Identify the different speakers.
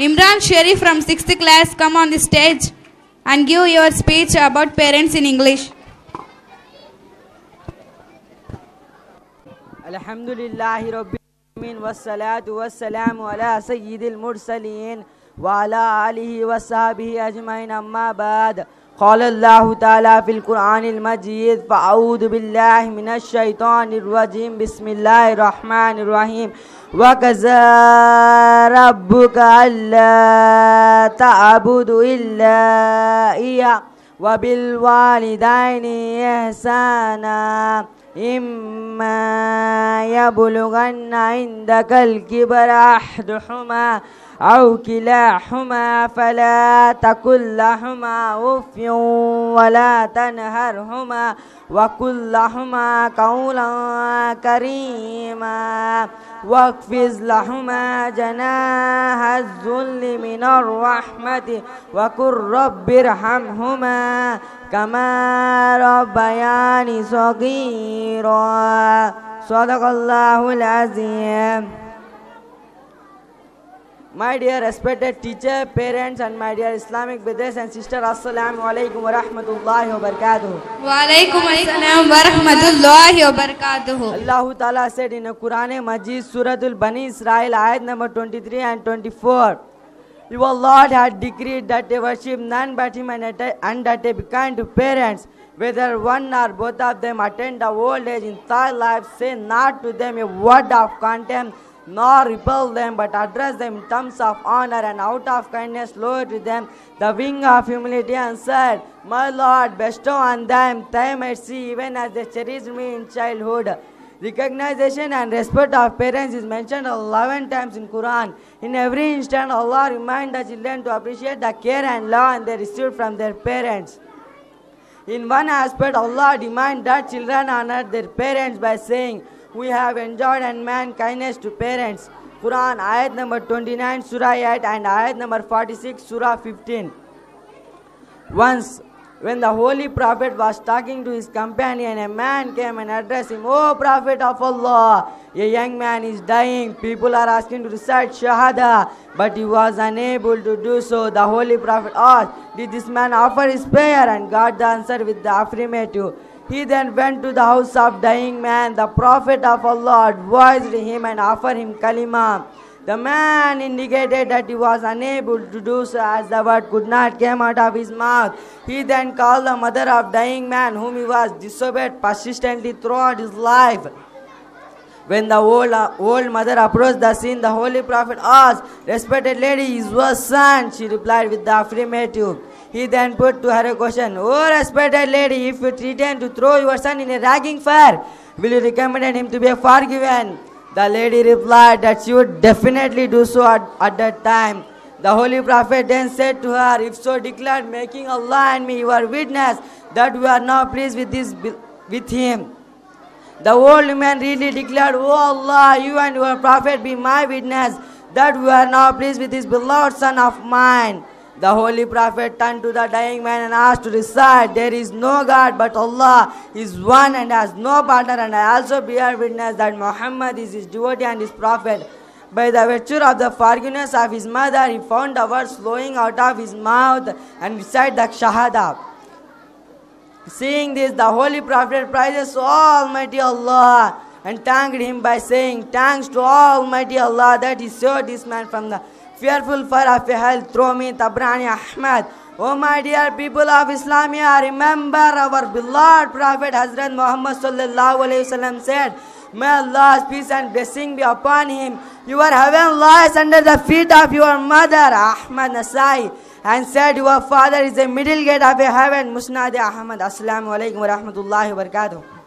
Speaker 1: Imran Shareef from 6th class, come on the stage and give your speech about parents in English.
Speaker 2: الحمد لله رب العالمين والصلاة والسلام على سيد المرسلين وعلى آله وصحبه أجمعين أما بعد قال الله تعالى في القرآن المجيد فأعوذ بالله من الشيطان الرجيم بسم الله الرحمن الرحيم. وكذا ربك ألا تعبدوا إلا إياه وبالوالدين إحسانا إما يبلغن عندك الكبر أحدهما. أو كلاهما فلا تقل لهما أف ولا تنهرهما وقل لهما قولا كريما واخفض لهما جناح الذل من الرحمة وقل رب ارحمهما كما ربياني صغيرا. صدق الله العظيم. My dear respected teacher, parents and my dear Islamic brothers and sisters, Assalamu alaikum wa rahmatullahi wa barakatuh.
Speaker 1: Walaikum assalam wa rahmatullahi wa barakatuh.
Speaker 2: Allah Ta'ala said in the Quran Majid, Suratul Bani Israel, ayat number 23 and 24. Your Lord had decreed that they worship none but Him and that- and that they be kind to parents. Whether one or both of them attend the old age in thy life, say not to them a word of contempt, nor repel them, but address them in terms of honor and out of kindness, lower to them the wing of humility, and said, My Lord, bestow on them thy mercy, even as they cherished me in childhood. Recognition and respect of parents is mentioned 11 times in Quran. In every instant, Allah reminds the children to appreciate the care and love they received from their parents. In one aspect, Allah demands that children honor their parents by saying, We have enjoyed and man kindness to parents. Quran, ayat number 29, Surah 8, and ayat number 46, Surah 15. Once, when the Holy Prophet was talking to his companion, a man came and addressed him, O Prophet of Allah, a young man is dying. People are asking to recite Shahada, but he was unable to do so. The Holy Prophet asked, Did this man offer his prayer? And got the answer with the affirmative. He then went to the house of dying man. The Prophet of Allah advised him and offered him kalima. The man indicated that he was unable to do so as the word could not come out of his mouth. He then called the mother of dying man whom he was disobeyed persistently throughout his life. When the old, old mother approached the scene, the Holy Prophet asked, Respected lady, is your son? She replied with the affirmative. He then put to her a question, Oh, respected lady, if you threaten to throw your son in a ragging fire, will you recommend him to be forgiven? The lady replied that she would definitely do so at, at that time. The Holy Prophet then said to her, If so declared, making Allah and me your witness that we are now pleased with this with him. The old man really declared, O Allah, you and your Prophet be my witness that we are now pleased with this beloved son of mine. The Holy Prophet turned to the dying man and asked to recite, There is no God but Allah is one and has no partner, and I also bear witness that Muhammad is his devotee and his prophet. By the virtue of the forgiveness of his mother, he found the words flowing out of his mouth and recited the Shahada. Seeing this, the Holy Prophet praises Almighty Allah and thanked him by saying, Thanks to Almighty Allah that He saved this man from the fearful for through me, Tabrani Ahmad. Oh my dear people of Islamia, remember our beloved Prophet Hazrat Muhammad sallallahu alayhi wasallam said, May Allah's peace and blessing be upon him. Your heaven lies under the feet of your mother, Ahmad Nasai, and said, Your father is the middle gate of heaven, Musnad Ahmad. Assalamu alaikum wa rahmatullahi wa barakatuh.